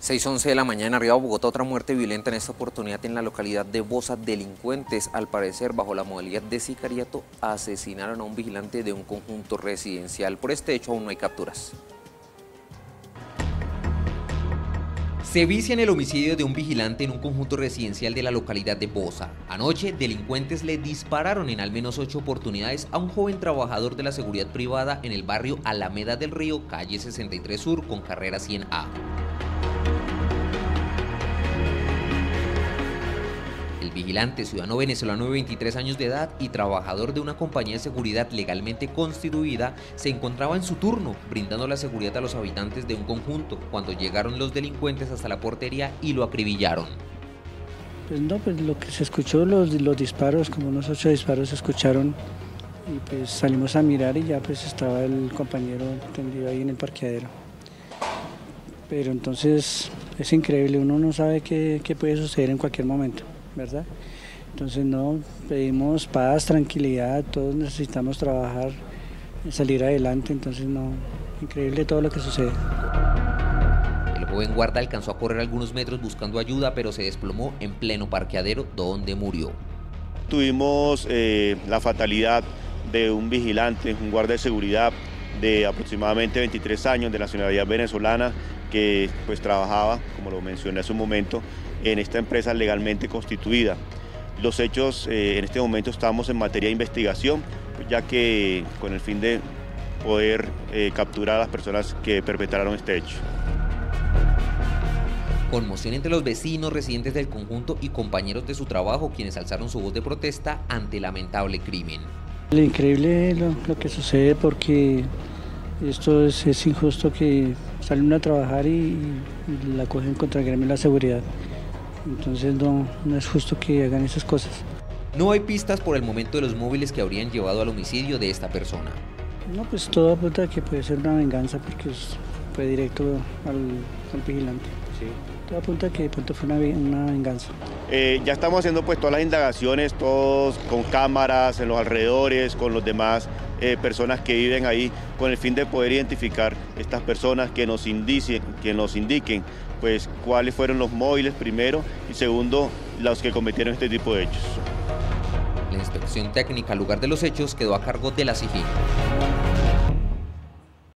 6.11 de la mañana, arriba de Bogotá, otra muerte violenta en esta oportunidad en la localidad de Bosa. Delincuentes, al parecer, bajo la modalidad de sicariato, asesinaron a un vigilante de un conjunto residencial. Por este hecho aún no hay capturas. Se vicia en el homicidio de un vigilante en un conjunto residencial de la localidad de Bosa. Anoche, delincuentes le dispararon en al menos ocho oportunidades a un joven trabajador de la seguridad privada en el barrio Alameda del Río, calle 63 Sur, con carrera 100A. Vigilante, ciudadano venezolano de 23 años de edad y trabajador de una compañía de seguridad legalmente constituida, se encontraba en su turno brindando la seguridad a los habitantes de un conjunto cuando llegaron los delincuentes hasta la portería y lo acribillaron. Pues no, pues lo que se escuchó, los, los disparos, como unos ocho disparos se escucharon y pues salimos a mirar y ya pues estaba el compañero tendido ahí en el parqueadero. Pero entonces es increíble, uno no sabe qué, qué puede suceder en cualquier momento. ¿Verdad? Entonces no, pedimos paz, tranquilidad, todos necesitamos trabajar, salir adelante, entonces no, increíble todo lo que sucede. El joven guarda alcanzó a correr algunos metros buscando ayuda, pero se desplomó en pleno parqueadero donde murió. Tuvimos eh, la fatalidad de un vigilante, un guardia de seguridad de aproximadamente 23 años de nacionalidad venezolana que pues trabajaba, como lo mencioné hace un momento, en esta empresa legalmente constituida. Los hechos, eh, en este momento estamos en materia de investigación, ya que con el fin de poder eh, capturar a las personas que perpetraron este hecho. Conmoción entre los vecinos, residentes del conjunto y compañeros de su trabajo, quienes alzaron su voz de protesta ante lamentable crimen. Increíble lo, lo que sucede porque esto es, es, injusto que salen a trabajar y, y la cogen contra el gremio de la seguridad. Entonces no, no es justo que hagan esas cosas. No hay pistas por el momento de los móviles que habrían llevado al homicidio de esta persona. No, pues todo apunta a que puede ser una venganza porque fue directo al, al vigilante. Sí. Todo apunta a que de pronto fue una, una venganza. Eh, ya estamos haciendo pues todas las indagaciones, todos con cámaras en los alrededores, con los demás eh, personas que viven ahí, con el fin de poder identificar estas personas que nos, indicen, que nos indiquen pues cuáles fueron los móviles primero y segundo los que cometieron este tipo de hechos. La inspección técnica al lugar de los hechos quedó a cargo de la SIGIN.